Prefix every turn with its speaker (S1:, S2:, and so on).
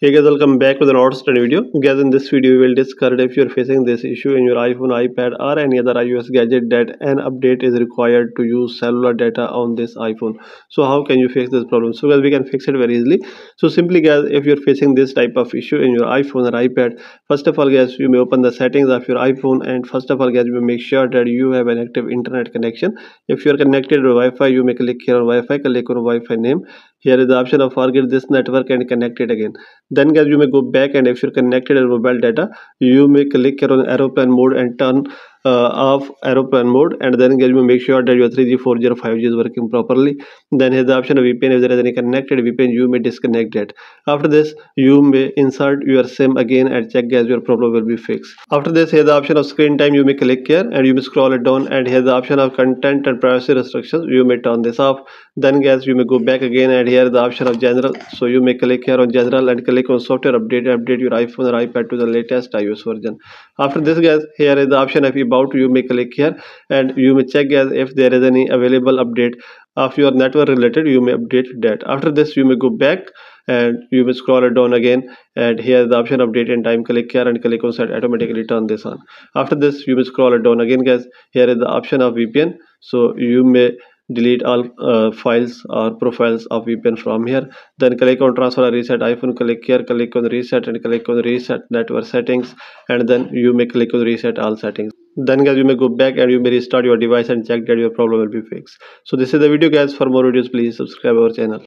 S1: Hey guys, welcome back with another study video. Guys, in this video, we will discuss if you're facing this issue in your iPhone, iPad, or any other iOS gadget that an update is required to use cellular data on this iPhone. So how can you fix this problem? So guys, we can fix it very easily. So simply guys, if you're facing this type of issue in your iPhone or iPad, first of all guys, you may open the settings of your iPhone and first of all guys, you may make sure that you have an active internet connection. If you're connected to Wi-Fi, you may click here on Wi-Fi, click on Wi-Fi name here is the option of forget this network and connect it again. Then guys you may go back and if you're connected to mobile data you may click here on aeroplane mode and turn uh, off aeroplane mode and then guys you make sure that your 3g 4g or 5g is working properly. Then here's the option of vpn if there is any connected vpn you may disconnect it. After this you may insert your sim again and check guys your problem will be fixed. After this here's the option of screen time. You may click here and you may scroll it down. And here's the option of content and privacy restrictions. You may turn this off. Then guys you may go back again. And here the option of general. So you may click here on general and click on software update. Update your iphone or ipad to the latest ios version. After this guys here is the option of about you may click here and you may check as if there is any available update of your network related you may update that. After this you may go back and you may scroll it down again and here the option update date and time. Click here and click on set automatically turn this on. After this you may scroll it down again guys. Here is the option of vpn so you may delete all uh, files or profiles of VPN from here. Then click on transfer or reset iPhone click here click on reset and click on reset network settings and then you may click on reset all settings. Then guys you may go back and you may restart your device and check that your problem will be fixed. So this is the video guys. For more videos please subscribe our channel